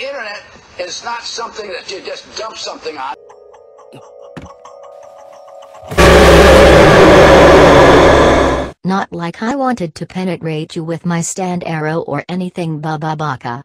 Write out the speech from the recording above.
internet is not something that you just dump something on. Not like I wanted to penetrate you with my stand arrow or anything baba baka.